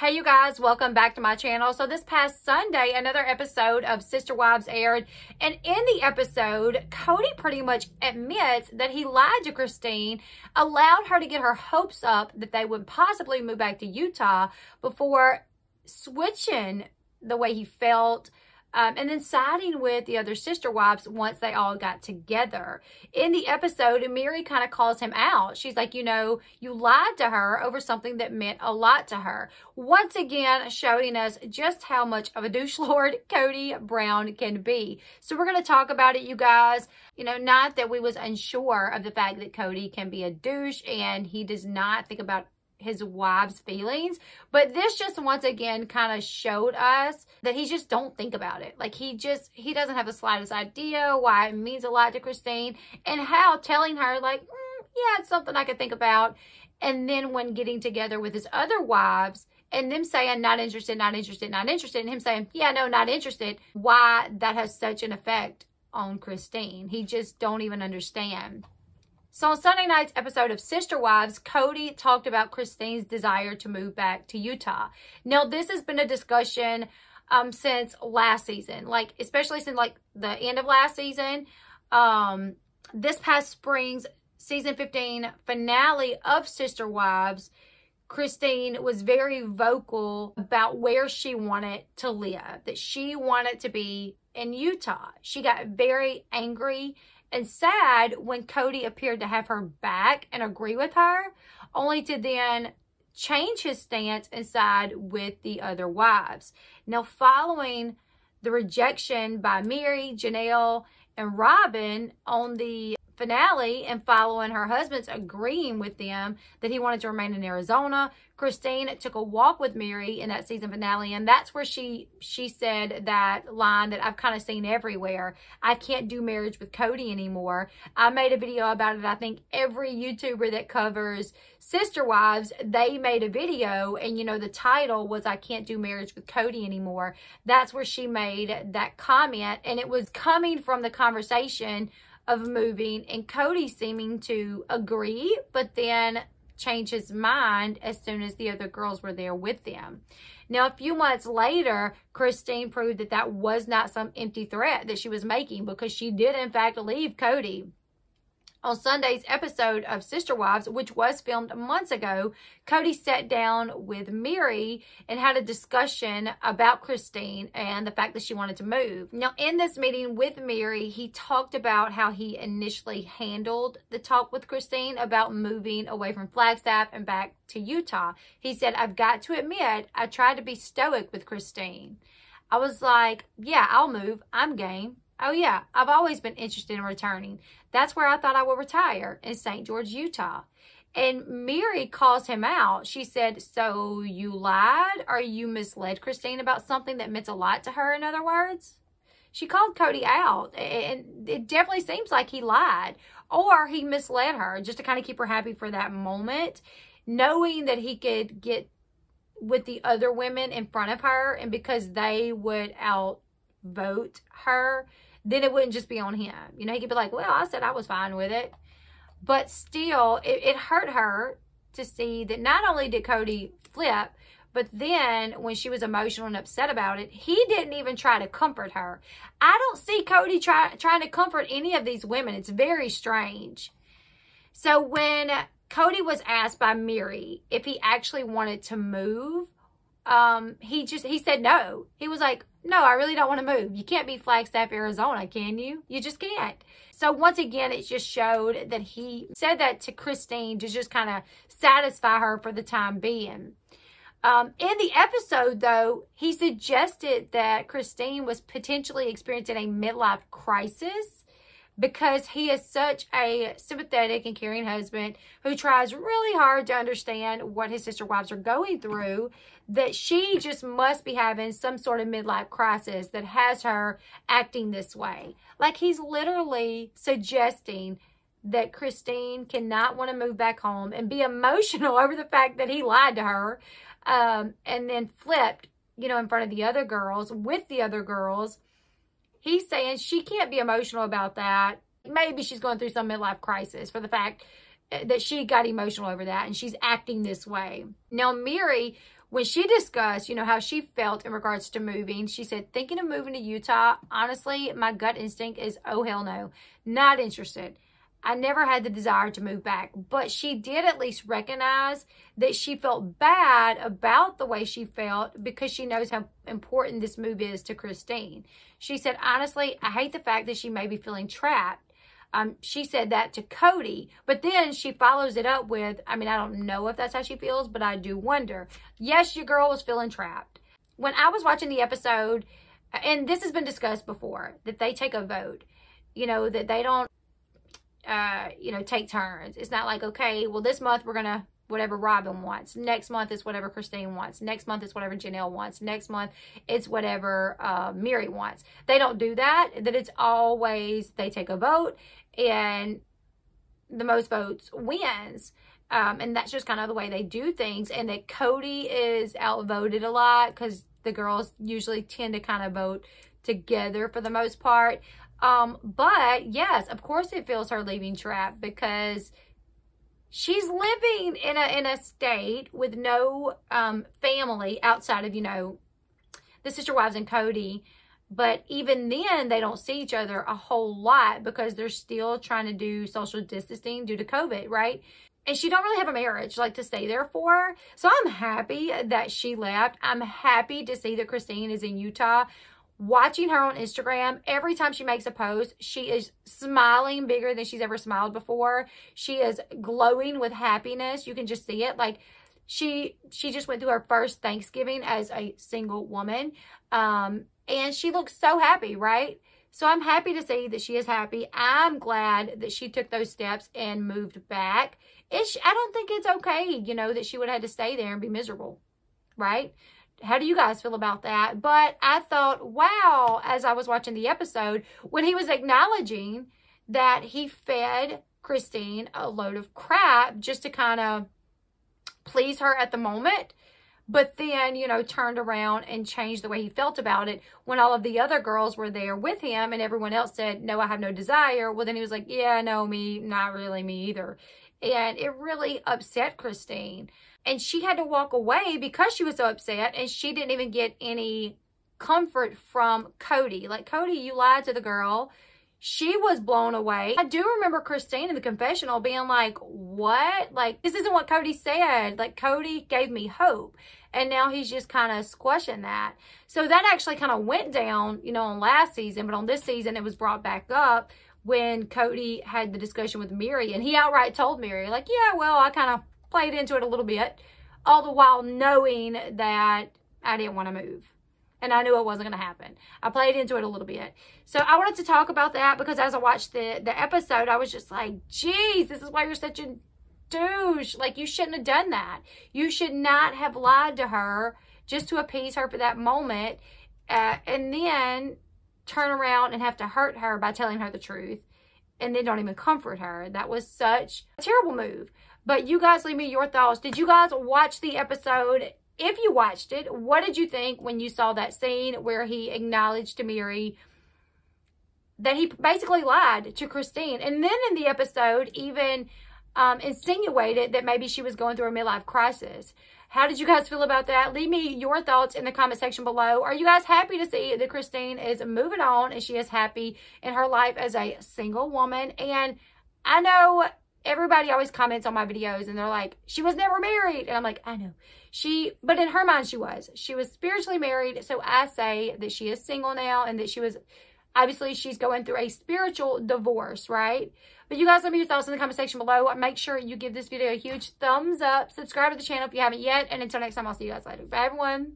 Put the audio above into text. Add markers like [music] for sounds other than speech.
Hey you guys, welcome back to my channel. So this past Sunday, another episode of Sister Wives aired. And in the episode, Kody pretty much admits that he lied to Christine, allowed her to get her hopes up that they would possibly move back to Utah before switching the way he felt um, and then siding with the other sister wives once they all got together. In the episode, Meri kind of calls him out. She's like, you know, you lied to her over something that meant a lot to her. Once again, showing us just how much of a douche [laughs] lord Kody Brown can be. So we're going to talk about it, you guys. You know, not that we was unsure of the fact that Kody can be a douche and he does not think about his wife's feelings. But this just once again kind of showed us that he just don't think about it. Like he just, he doesn't have the slightest idea why it means a lot to Christine and how telling her like, mm, yeah, it's something I could think about. And then when getting together with his other wives, and them saying not interested, not interested, not interested, and him saying, yeah, no, not interested, why that has such an effect on Christine. He just don't even understand. So on Sunday night's episode of Sister Wives, Kody talked about Christine's desire to move back to Utah. Now, this has been a discussion um, since last season, like especially since like the end of last season. Um, this past spring's season 15 finale of Sister Wives, Christine was very vocal about where she wanted to live, that she wanted to be in Utah. She got very angry and sad when Kody appeared to have her back and agree with her, only to then change his stance and side with the other wives. Now, following the rejection by Meri, Janelle, and Robyn on the finale and following her husband's agreeing with them that he wanted to remain in Arizona. Christine took a walk with Meri in that season finale and that's where she she said that line that I've kind of seen everywhere. I can't do marriage with Kody anymore. I made a video about it. I think every YouTuber that covers sister wives, they made a video and you know the title was I can't do marriage with Kody anymore. That's where she made that comment and it was coming from the conversation of moving and Kody seeming to agree, but then change his mind as soon as the other girls were there with them. Now, a few months later, Christine proved that that was not some empty threat that she was making because she did, in fact, leave Kody. On Sunday's episode of Sister Wives, which was filmed months ago, Kody sat down with Meri and had a discussion about Christine and the fact that she wanted to move. Now, in this meeting with Meri, he talked about how he initially handled the talk with Christine about moving away from Flagstaff and back to Utah. He said, I've got to admit, I tried to be stoic with Christine. I was like, yeah, I'll move. I'm game. Oh, yeah, I've always been interested in returning. That's where I thought I would retire, in St. George, Utah. And Meri calls him out. She said, so you lied or you misled Christine about something that meant a lot to her, in other words? She called Kody out, and it definitely seems like he lied or he misled her just to kind of keep her happy for that moment, knowing that he could get with the other women in front of her and because they would outvote her, then it wouldn't just be on him. You know, he could be like, well, I said I was fine with it. But still, it, it hurt her to see that not only did Kody flip, but then when she was emotional and upset about it, he didn't even try to comfort her. I don't see Kody try, trying to comfort any of these women. It's very strange. So when Kody was asked by Meri if he actually wanted to move, um, he just, he said no. He was like, no, I really don't want to move. You can't be Flagstaff, Arizona, can you? You just can't. So once again, it just showed that he said that to Christine to just kind of satisfy her for the time being. Um, in the episode, though, he suggested that Christine was potentially experiencing a midlife crisis because he is such a sympathetic and caring husband who tries really hard to understand what his sister wives are going through that she just must be having some sort of midlife crisis that has her acting this way. Like he's literally suggesting that Christine cannot want to move back home and be emotional [laughs] over the fact that he lied to her um, and then flipped, you know, in front of the other girls with the other girls He's saying she can't be emotional about that. Maybe she's going through some midlife crisis for the fact uh, that she got emotional over that and she's acting this way. Now, Meri when she discussed, you know, how she felt in regards to moving, she said, thinking of moving to Utah, honestly, my gut instinct is, oh, hell no, not interested. I never had the desire to move back, but she did at least recognize that she felt bad about the way she felt because she knows how important this move is to Christine. She said, honestly, I hate the fact that she may be feeling trapped. Um, she said that to Kody, but then she follows it up with, I mean, I don't know if that's how she feels, but I do wonder. Yes, your girl was feeling trapped. When I was watching the episode, and this has been discussed before, that they take a vote, you know, that they don't, uh, you know, take turns. It's not like, okay, well, this month we're going to whatever Robyn wants. Next month is whatever Christine wants. Next month is whatever Janelle wants. Next month it's whatever uh, Meri wants. They don't do that. That it's always they take a vote and the most votes wins. Um, and that's just kind of the way they do things. And that Kody is outvoted a lot because the girls usually tend to kind of vote together for the most part. Um, but yes, of course it feels her leaving trap because she's living in a in a state with no um, family outside of, you know, the sister wives and Kody. But even then, they don't see each other a whole lot because they're still trying to do social distancing due to COVID, right? And she don't really have a marriage like to stay there for. So I'm happy that she left. I'm happy to see that Christine is in Utah. Watching her on Instagram, every time she makes a post, she is smiling bigger than she's ever smiled before. She is glowing with happiness. You can just see it. Like she she just went through her first Thanksgiving as a single woman. Um, and she looks so happy, right? So I'm happy to see that she is happy. I'm glad that she took those steps and moved back. It's, I don't think it's okay, you know, that she would have had to stay there and be miserable, right? How do you guys feel about that? But I thought, wow, as I was watching the episode, when he was acknowledging that he fed Christine a load of crap just to kind of please her at the moment, but then, you know, turned around and changed the way he felt about it when all of the other girls were there with him and everyone else said, no, I have no desire. Well, then he was like, yeah, no, me, not really me either. And it really upset Christine. And she had to walk away because she was so upset and she didn't even get any comfort from Kody. Like, Kody, you lied to the girl. She was blown away. I do remember Christine in the confessional being like, what? Like, this isn't what Kody said. Like, Kody gave me hope and now he's just kind of squashing that. So that actually kind of went down, you know, on last season, but on this season it was brought back up when Kody had the discussion with Meri, and he outright told Meri, like, yeah, well, I kind of played into it a little bit, all the while knowing that I didn't want to move. And I knew it wasn't going to happen. I played into it a little bit. So I wanted to talk about that because as I watched the, the episode, I was just like, geez, this is why you're such a douche. Like, you shouldn't have done that. You should not have lied to her just to appease her for that moment. Uh, and then turn around and have to hurt her by telling her the truth. And then don't even comfort her. That was such a terrible move. But you guys leave me your thoughts. Did you guys watch the episode? If you watched it, what did you think when you saw that scene where he acknowledged to Meri that he basically lied to Christine? And then in the episode, even um, insinuated that maybe she was going through a midlife crisis. How did you guys feel about that? Leave me your thoughts in the comment section below. Are you guys happy to see that Christine is moving on and she is happy in her life as a single woman? And I know everybody always comments on my videos and they're like, she was never married. And I'm like, I know. She, but in her mind, she was. She was spiritually married. So I say that she is single now and that she was Obviously, she's going through a spiritual divorce, right? But you guys let me your thoughts in the comment section below. Make sure you give this video a huge thumbs up. Subscribe to the channel if you haven't yet. And until next time, I'll see you guys later. Bye, everyone.